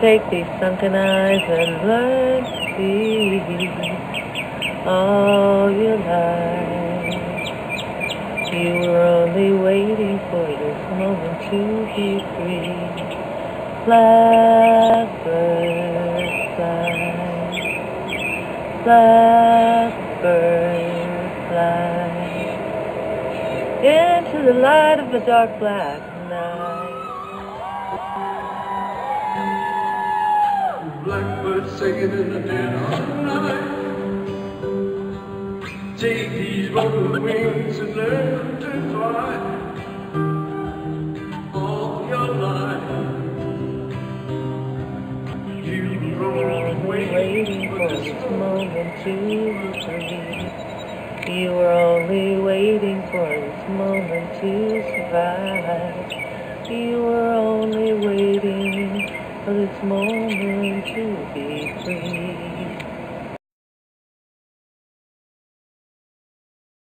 Take these sunken eyes and learn to see all your life. You were only waiting for this moment to be free. Blackbird fly, blackbird fly into the light of the dark black night. Blackbird singing in the dead of night. Take these broken wings and learn to fly. All your life, you were waiting for this moment to be. You were only waiting for this moment to survive. You were only waiting this moment to be free.